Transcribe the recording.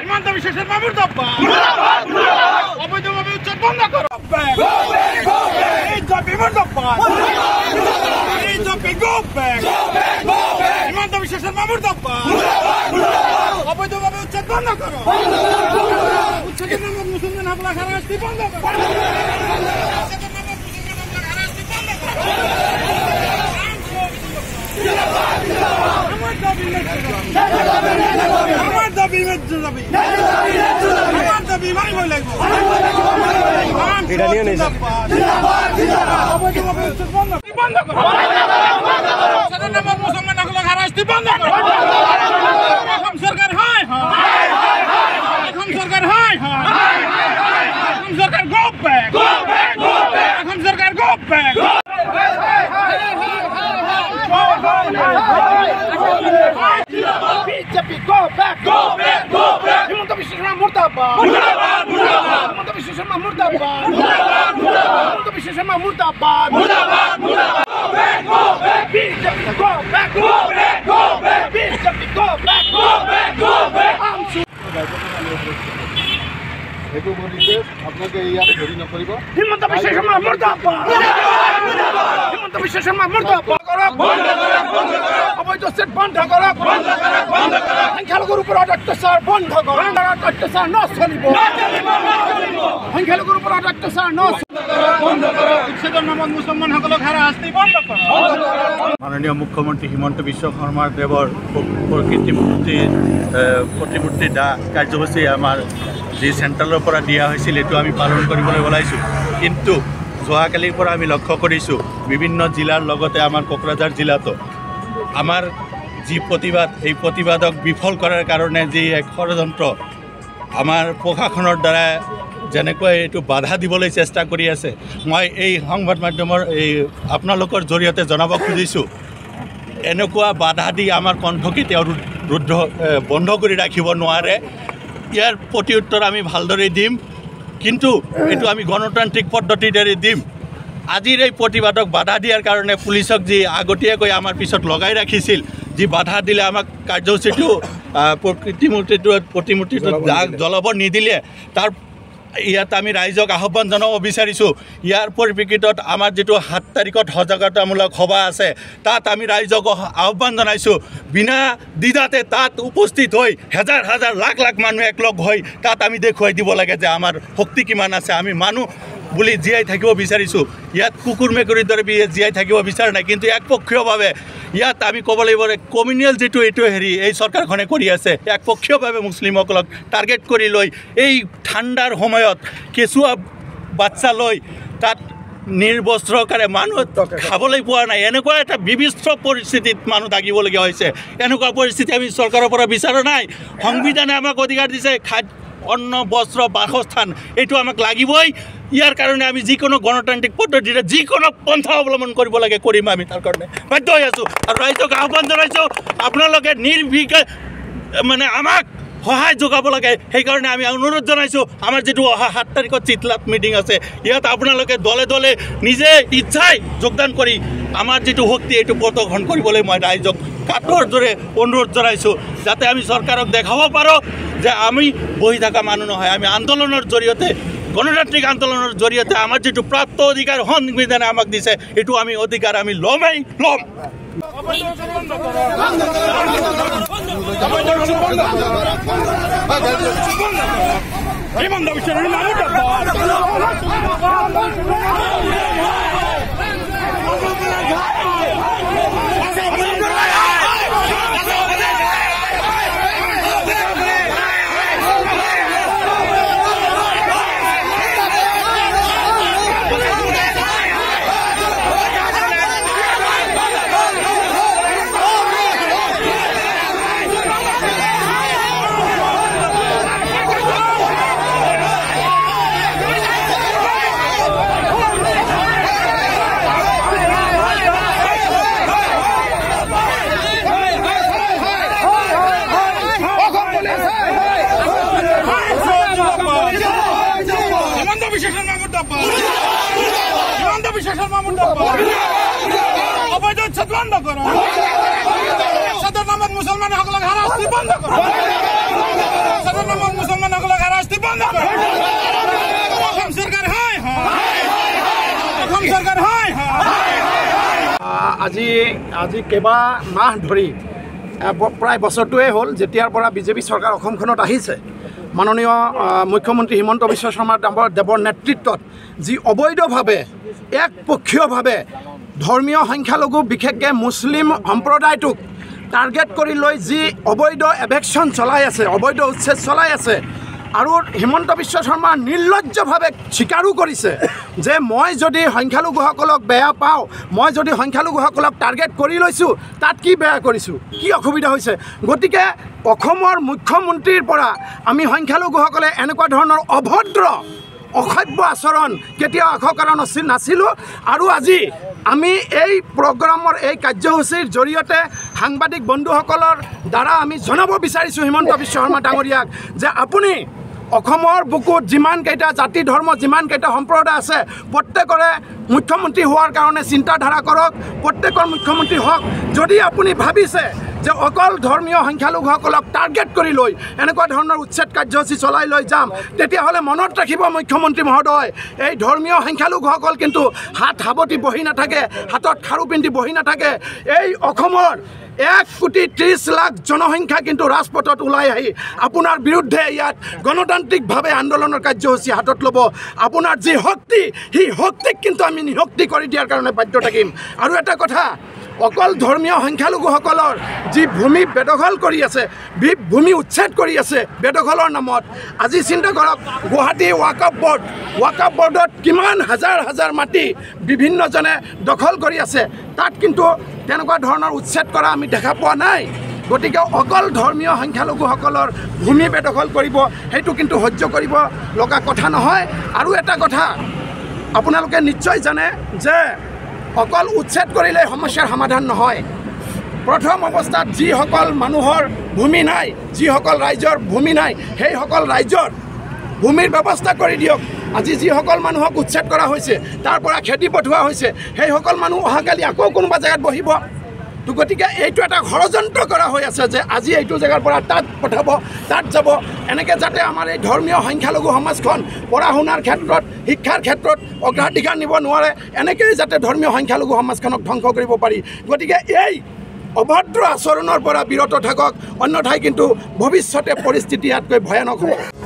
হিমন্ত বিশ্ব শর্মা মুর্দাবাদ অবৈধভাবে উচ্ছেদ বন্ধ করো। এই দাবি মুর্দাবাদ এই দাবি গো ব্যাক হিমন্ত বিশ্ব শর্মা মুর্দাবাদ অবৈধভাবে উচ্ছেদ বন্ধ করো। উচ্ছেদের নামে মুসলমান হামলা হারাস্তি বন্ধ করো। উচ্ছেদের নামে মুসলমান হামলা হারাস্তি বন্ধ করো। আমার দাবি আমার দাবি মেট্রো দাবি আমার দাবি মানিবই লাগবো। এটা নিয়ে নেই বন্ধ করো সাধারণ নামক মুসলমান নাগরিক হারাস্তি বন্ধ করো বিশ্ব Sarma মুর্দাবাদ মুর্দাবাদ মুর্দাবাদ Himanta Biswa Sarma মুর্দাবাদ মুর্দাবাদ মুর্দাবাদ Himanta Biswa Sarma মুর্দাবাদ মুর্দাবাদ মুর্দাবাদ go back go back BJP go back go back go back BJP go back go back go back আম সেইটো গতিকে আপোনালোকে ইয়াত হেৰি নকৰিব হিমন্ত বিশ্ব শৰ্মা মুৰ্দাবাদ হিমন্ত বিশ্ব শৰ্মা মুৰ্দাবাদ বন্ধ বন্ধ অবৈধ বন্ধ বন্ধ বন্ধ বন্ধ বন্ধ নামত মুছলমানসকলক বন্ধ মাননীয় মুখ্যমন্ত্ৰী হিমন্ত বিশ্ব শৰ্মাৰ দেৱৰ প্ৰ- প্ৰকৃতি মূৰ্তি এ, প্ৰতিমূৰ্তি দা কাৰ্যসূচী আমাৰ যি চেণ্ট্ৰেলৰ পৰা দিয়া হৈছিল এইটো আমি পালন কৰিবলৈ ওলাইছোঁ। কিন্তু যোৱাকালিৰ পৰা আমি লক্ষ্য কৰিছোঁ বিভিন্ন জিলাৰ লগতে আমাৰ কোকৰাঝাৰ জিলাতো। আমাৰ যি প্ৰতিবাদ এই প্ৰতিবাদক বিফল কৰাৰ কাৰণে যি এক ষড়যন্ত্ৰ আমাৰ প্ৰশাসনৰ দ্বাৰা যেনেকৈ এইটো বাধা দিবলৈ চেষ্টা কৰি আছে মই এই সংবাদ মাধ্যমৰ এই আপোনালোকৰ জৰিয়তে জনাব খুজিছোঁ এনেকুৱা বাধা দি আমাৰ কণ্ঠকে তেওঁ ৰুদ্ধ বন্ধ কৰি ৰাখিব নোৱাৰে। ইয়াৰ প্ৰতি উত্তৰ আমি ভালদৰে দিম। কিন্তু এইটো আমি গণতান্ত্ৰিক পদ্ধতিৰে দিম। আজিৰ এই প্ৰতিবাদক বাধা দিয়াৰ কাৰণে পুলিচক যি আগতীয়াকৈ আমাৰ পিছত লগাই ৰাখিছিল যি বাধা দিলে আমাক কাৰ্যসূচীটো আহ, প্ৰতিমূৰ্তিটো প্ৰতিমূৰ্তিটো জা- জ্বলাব নিদিলে তাৰ ইয়াত আমি ৰাইজক আহ্বান জনাব বিচাৰিছোঁ। ইয়াৰ পৰিপ্ৰেক্ষিতত আমাৰ যিটো সাত তাৰিখত সজাগতামূলক সভা আছে তাত আমি ৰাইজক আহ- আহ্বান জনাইছোঁ। বিনা দ্বিধাতে তাত উপস্থিত হৈ হেজাৰ হাজাৰ লাখ লাখ মানুহ একলগ হৈ তাত আমি দেখুৱাই দিব লাগে যে আমাৰ শক্তি কিমান আছে। আমি মানুহ বুলি জীয়াই থাকিব বিচাৰিছোঁ। ইয়াত কুকুৰ মেকুৰীৰ দৰে জীয়াই থাকিব বিচৰা নাই কিন্তু একপক্ষীয়ভাৱে ইয়াত আমি ক'ব লাগিব কমিউনিয়েল যিটো এইটো হেৰি এই চৰকাৰখনে কৰি আছে একপক্ষীয়ভাৱে মুছলিমসকলক টাৰ্গেট কৰি লৈ এই ঠাণ্ডাৰ সময়ত কেঁচুৱা বাচ্চা লৈ তাত নিৰ্বস্ত্ৰকাৰে মানুহ খাবলৈ পোৱা নাই। এনেকুৱা এটা বিবিষ্ট পৰিস্থিতিত মানুহ থাকিবলগীয়া হৈছে। এনেকুৱা পৰিস্থিতি আমি চৰকাৰৰ পৰা বিচৰা নাই। সংবিধানে আমাক অধিকাৰ দিছে খাদ্য অন্ন বস্ত্ৰ বাসস্থান এইটো আমাক লাগিবই। ইয়াৰ কাৰণে আমি যিকোনো গণতান্ত্ৰিক পদ্ধতিৰে যিকোনো পন্থা অৱলম্বন কৰিব লাগে কৰিম আমি তাৰ কাৰণে। বাধ্য হৈ আছোঁ। আৰু ৰাইজক আহ্বান জনাইছোঁ আপোনালোকে নিৰ্ভীকে মানে আমাক সহায় যোগাব লাগে। সেইকাৰণে আমি অনুৰোধ জনাইছোঁ আমাৰ যিটো অহা সাত তাৰিখত চিতলাত মিটিং আছে ইয়াত আপোনালোকে দলে দলে নিজে ইচ্ছাই যোগদান কৰি আমাৰ যিটো শক্তি এইটো প্ৰদৰ্শন কৰিবলৈ মই ৰাইজক কাঠৰ দৰে অনুৰোধ জনাইছোঁ যাতে আমি চৰকাৰক দেখাব পাৰোঁ যে আমি বহি থকা মানুহ নহয় আমি আন্দোলনৰ জৰিয়তে গণতান্ত্ৰিক আন্দোলনৰ জৰিয়তে আমাৰ যিটো প্ৰাপ্ত অধিকাৰ সংবিধানে আমাক দিছে এইটো আমি অধিকাৰ আমি ল'মেই ল'ম অবৈধ বন্ধ করো বন্ধ করো সাধারণ নামক মুসলমান সকলক বন্ধ করো অসম হয় অসম হয় আজি আজি কেইবা মাহ ধৰি প্ৰায় বছৰটোৱেই হ'ল যেতিয়াৰ পৰা বিজেপি চৰকাৰ অসমখনত আহিছে। মাননীয় আ, মুখ্যমন্ত্ৰী হিমন্ত বিশ্ব শৰ্মা দেৱৰ দেৱৰ নেতৃত্বত অবৈধভাৱে একপক্ষীয়ভাৱে ধৰ্মীয় সংখ্যালঘু বিশেষকৈ মুছলিম সম্প্ৰদায়টোক টাৰ্গেট কৰি লৈ অবৈধ এভেকশ্যন চলাই আছে অবৈধ উচ্ছেদ চলাই আছে আৰু হিমন্ত বিশ্ব শৰ্মা নিৰ্লজ্জভাৱে স্বীকাৰো কৰিছে যে মই যদি সংখ্যালঘুসকলক বেয়া পাওঁ মই যদি সংখ্যালঘুসকলক টাৰ্গেট কৰি লৈছোঁ তাত কি বেয়া কৰিছোঁ? কি অসুবিধা হৈছে? গতিকে অসমৰ মুখ্যমন্ত্ৰীৰ পৰা আমি সংখ্যালঘুসকলে এনেকুৱা ধৰণৰ অভদ্ৰ অসভ্য আচৰণ কেতিয়াও আশা কৰা নাছিল নাছিলোঁ। আৰু আজি আমি এই প্ৰগ্ৰামৰ এই কাৰ্যসূচীৰ জৰিয়তে সাংবাদিক বন্ধুসকলৰ দ্বাৰা আমি জনাব বিচাৰিছোঁ হিমন্ত বিশ্ব শৰ্মা ডাঙৰীয়াক যে আপুনি অসমৰ বুকুত যিমানকেইটা জাতি ধৰ্ম যিমানকেইটা সম্প্ৰদায় আছে প্ৰত্যেকৰে মুখ্যমন্ত্ৰী হোৱাৰ কাৰণে চিন্তাধাৰা কৰক। প্ৰত্যেকৰ মুখ্যমন্ত্ৰী হওক যদি আপুনি ভাবিছে যে অকল ধৰ্মীয় সংখ্যালঘুসকলক টাৰ্গেট কৰি লৈ এনেকুৱা ধৰণৰ উচ্ছেদ কাৰ্যসূচী চলাই লৈ যাম তেতিয়াহ'লে মনত ৰাখিব মুখ্যমন্ত্ৰী মহোদয় এই ধৰ্মীয় সংখ্যালঘুসকল কিন্তু হাত সাৱটি বহি নাথাকে হাতত খাৰু পিন্ধি বহি নাথাকে। এই অসমৰ এক কোটি ত্ৰিছ লাখ জনসংখ্যা কিন্তু ৰাজপথত ওলাই আহি আপোনাৰ বিৰুদ্ধে ইয়াত গণতান্ত্ৰিকভাৱে আন্দোলনৰ কাৰ্যসূচী হাতত ল'ব। আপোনাৰ যি শক্তি সেই শক্তিক কিন্তু আমি নিশক্তি কৰি দিয়াৰ কাৰণে বাধ্য থাকিম। আৰু এটা কথা অকল ধৰ্মীয় সংখ্যালঘুসকলৰ যি ভূমি বেদখল কৰি আছে ভূমি উচ্ছেদ কৰি আছে বেদখলৰ নামত আজি চিন্তা কৰক গুৱাহাটী ৱাকআপ বৰ্ড ৱাকআপ বৰ্ডত কিমান হাজাৰ হাজাৰ মাটি বিভিন্নজনে দখল কৰি আছে তাত কিন্তু তেনেকুৱা ধৰণৰ উচ্ছেদ কৰা আমি দেখা পোৱা নাই। গতিকে অকল ধৰ্মীয় সংখ্যালঘুসকলৰ ভূমি বেদখল কৰিব সেইটো কিন্তু সহ্য কৰিব লগা কথা নহয়। আৰু এটা কথা আপোনালোকে নিশ্চয় জানে যে অকল উচ্ছেদ কৰিলে সমস্যাৰ সমাধান নহয়। প্ৰথম অৱস্থাত যিসকল মানুহৰ ভূমি নাই যিসকল ৰাইজৰ ভূমি নাই সেইসকল ৰাইজৰ ভূমিৰ ব্যৱস্থা কৰি দিয়ক। আজি যিসকল মানুহক উচ্ছেদ কৰা হৈছে তাৰ পৰা খেতি পঠোৱা হৈছে সেইসকল মানুহ অহাকালি আকৌ কোনোবা জেগাত বহিব। তো গতিকে এইটো এটা ষড়যন্ত্ৰ কৰা হৈ আছে যে আজি এইটো জেগাৰ পৰা তাত পঠাব তাত যাব। এনেকৈ যাতে আমাৰ এই ধৰ্মীয় সংখ্যালঘু সমাজখন পঢ়া শুনাৰ ক্ষেত্ৰত শিক্ষাৰ ক্ষেত্ৰত অগ্ৰাধিকাৰ নিব নোৱাৰে এনেকৈয়ে যাতে ধৰ্মীয় সংখ্যালঘু সমাজখনক ধ্বংস কৰিব পাৰি। গতিকে এই অভদ্ৰ আচৰণৰ পৰা বিৰত থাকক অন্যথাই কিন্তু ভৱিষ্যতে পৰিস্থিতি ইয়াতকৈ ভয়ানক হ'ব।